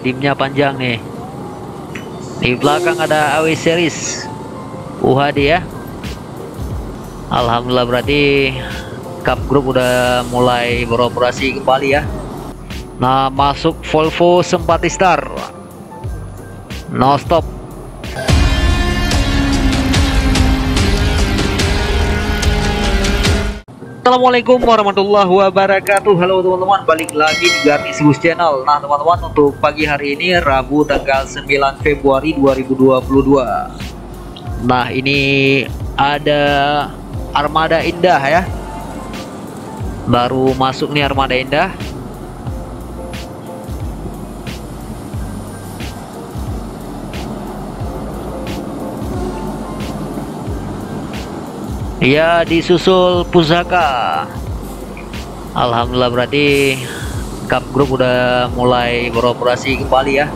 dimnya panjang nih. Di belakang ada AW series UHD ya. Alhamdulillah berarti Cup Group udah mulai beroperasi kembali ya. Nah, masuk Volvo Sempatistar. No stop. Assalamualaikum warahmatullahi wabarakatuh. Halo teman-teman. Balik lagi di Garnis Bus Channel. Nah teman-teman untuk pagi hari ini Rabu tanggal 9 Februari 2022 Nah ini ada Armada Indah ya. Baru masuk nih Armada Indah Ya disusul pusaka. Alhamdulillah berarti Cup Group udah mulai beroperasi kembali ya.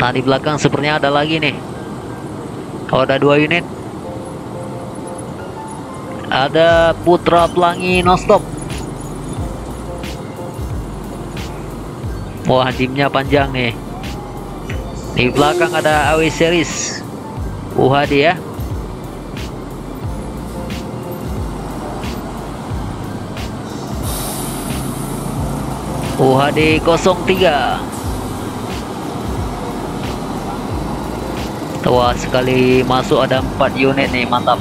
Nah di belakang sepertinya ada lagi nih. Oh ada dua unit Ada Putra Pelangi Nostop Wah dimnya panjang nih di belakang ada AW series. UHD ya. UHD 03 Tua sekali masuk ada 4 unit nih mantap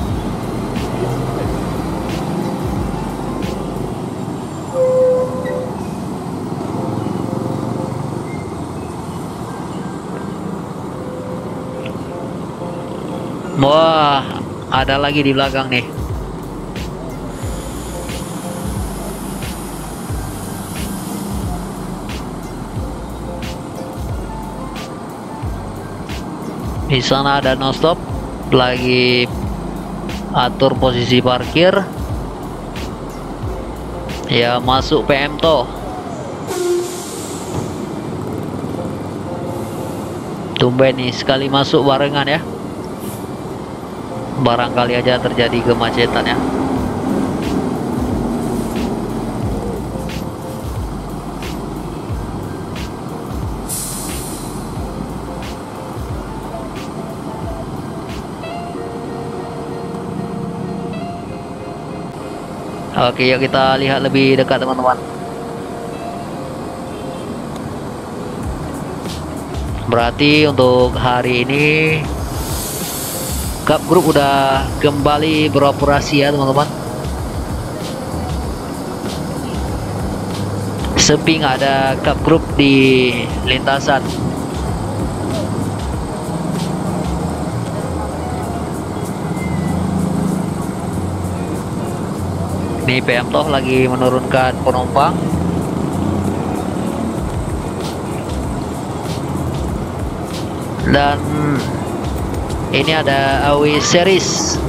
Wah, ada lagi di belakang nih. Di sana ada no stop, lagi atur posisi parkir. Ya masuk PM toh. Tumben nih sekali masuk barengan ya barangkali aja terjadi kemacetan ya. Oke yuk kita lihat lebih dekat teman-teman. Berarti untuk hari ini Cup Group udah kembali beroperasi ya teman-teman. Sepi nggak ada Cup Group di lintasan? Ini PM Toh lagi menurunkan penumpang. Dan ini ada AW series.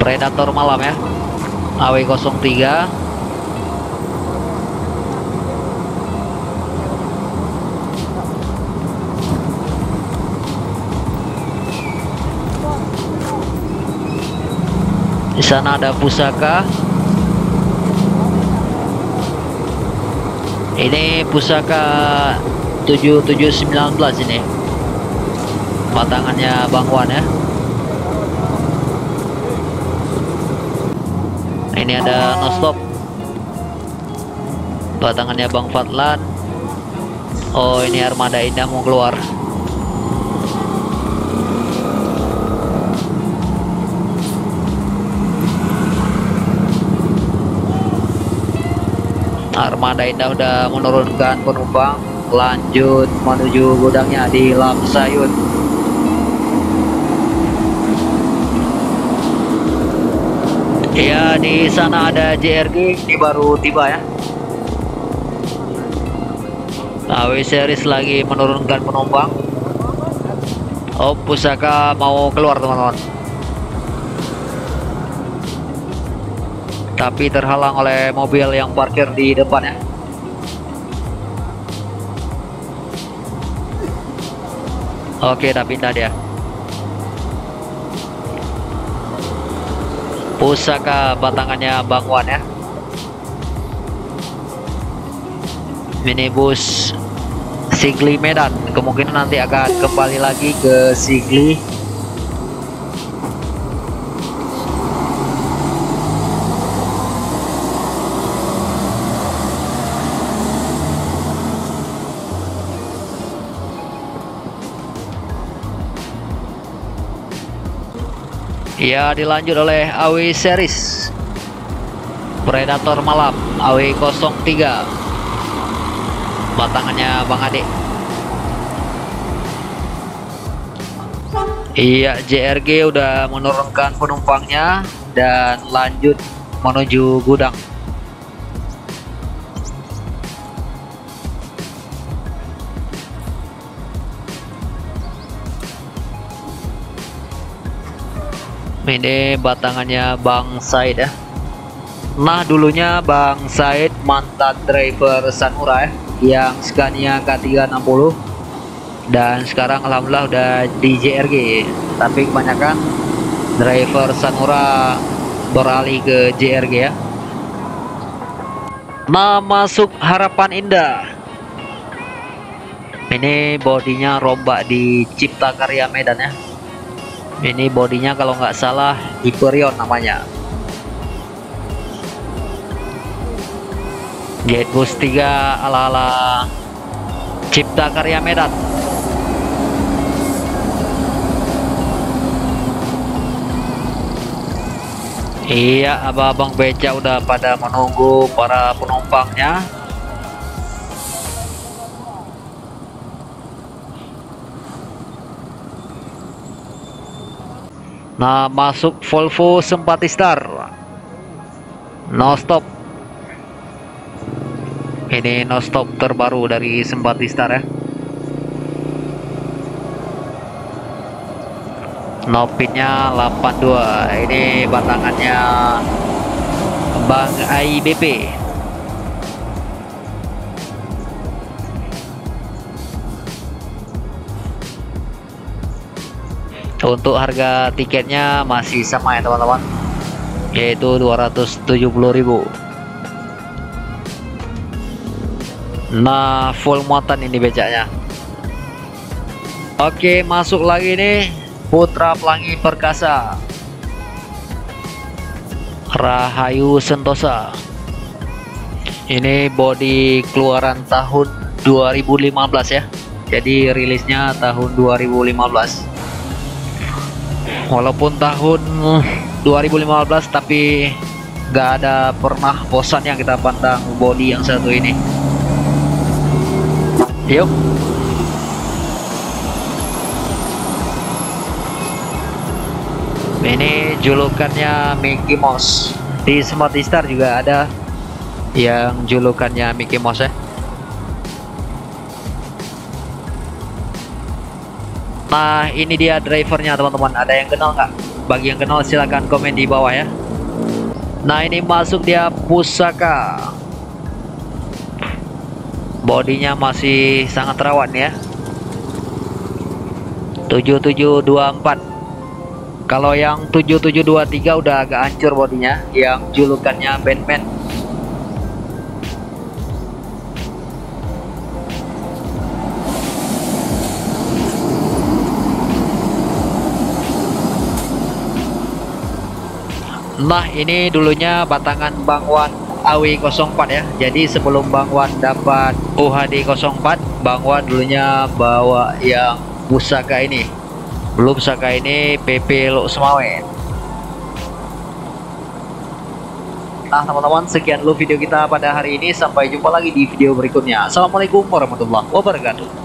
Predator malam ya. AW03 di sana ada pusaka. Ini pusaka 7719 ini. Batangannya Bang Wan ya. Ini ada no stop batangannya Bang Fatlan. Oh ini armada indah mau keluar. Armada indah udah menurunkan penumpang lanjut menuju gudangnya di Lamsayun ya di sana ada JRG ini baru tiba ya. AW series lagi menurunkan penumpang. Oh pusaka mau keluar teman-teman. Tapi terhalang oleh mobil yang parkir di depan ya Oke, udah pindah dia. pusaka batangannya Bang Wan ya. Minibus Sigli Medan. Kemungkinan nanti akan kembali lagi ke Sigli Ya dilanjut oleh AW Series Predator Malam AW 03 Batangannya Bang Ade Iya JRG udah menurunkan penumpangnya Dan lanjut menuju gudang ini batangannya Bang Said ya. Nah dulunya Bang Said mantan driver Sanura ya yang Scania K360 dan sekarang Alhamdulillah udah di JRG tapi kebanyakan driver Sanura beralih ke JRG ya. Nah masuk harapan indah. Ini bodinya rombak di Cipta Karya Medan ya ini bodinya kalau nggak salah Hyperion namanya. Jetbus 3 ala-ala Cipta Karya Medan. Iya abang-abang beca udah pada menunggu para penumpangnya Nah, masuk Volvo Sempatistar. No stop. Ini no stop terbaru dari Sempatistar ya. No pitnya 82. Ini batangannya Bang IBP. Untuk harga tiketnya masih sama ya teman-teman. Yaitu 270.000 nah full muatan ini becaknya. Oke masuk lagi nih. Putra Pelangi Perkasa. Rahayu Sentosa. Ini body keluaran tahun 2015 ya. Jadi rilisnya tahun 2015 walaupun tahun 2015 tapi gak ada pernah bosan yang kita pandang body yang satu ini. Yuk. Ini julukannya Mickey Mouse. Di Smart Star juga ada yang julukannya Mickey Mouse ya Nah ini dia drivernya teman-teman. Ada yang kenal nggak? Bagi yang kenal silahkan komen di bawah ya. Nah ini masuk dia pusaka. Bodinya masih sangat rawan ya. 7724 Kalau yang 7723 udah agak hancur bodinya Yang julukannya Batman Nah ini dulunya batangan Bang Wan AW 04 ya. Jadi sebelum Bang Wan dapat UHD 04 Bang Wan dulunya bawa yang pusaka ini. Belum pusaka ini PP Luk Semawen Nah teman-teman sekian dulu video kita pada hari ini. Sampai jumpa lagi di video berikutnya. Assalamualaikum warahmatullahi wabarakatuh